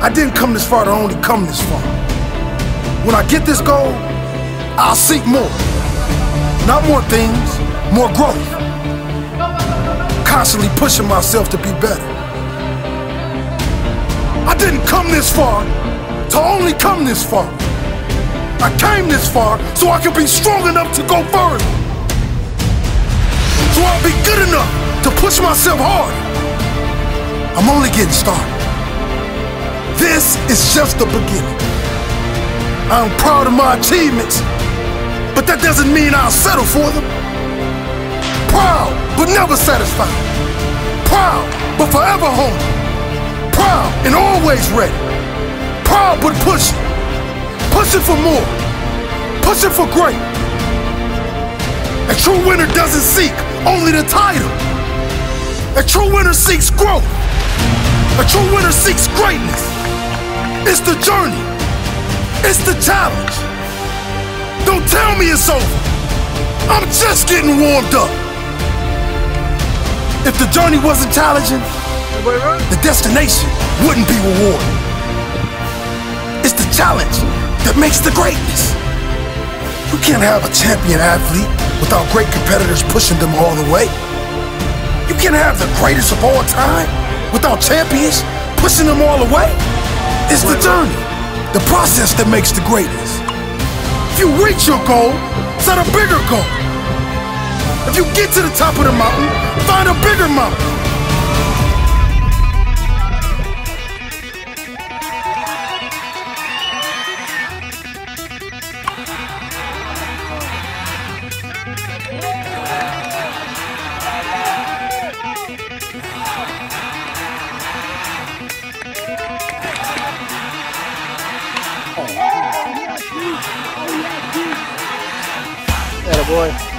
I didn't come this far to only come this far. When I get this goal, I'll seek more. Not more things, more growth. Constantly pushing myself to be better. I didn't come this far to only come this far. I came this far so I could be strong enough to go further. So I'll be good enough to push myself hard. I'm only getting started. This is just the beginning. I'm proud of my achievements, but that doesn't mean I'll settle for them. Proud, but never satisfied. Proud, but forever hungry. Proud and always ready. Proud, but pushing. Pushing for more. Pushing for great. A true winner doesn't seek only the title. A true winner seeks growth. A true winner seeks greatness. It's the journey. It's the challenge. Don't tell me it's over. I'm just getting warmed up. If the journey wasn't challenging, the destination wouldn't be rewarding. It's the challenge that makes the greatness. You can't have a champion athlete without great competitors pushing them all the way. You can't have the greatest of all time without champions pushing them all the way. It's the journey, the process that makes the greatness. If you reach your goal, set a bigger goal. If you get to the top of the mountain, find a bigger mountain. Atta boy.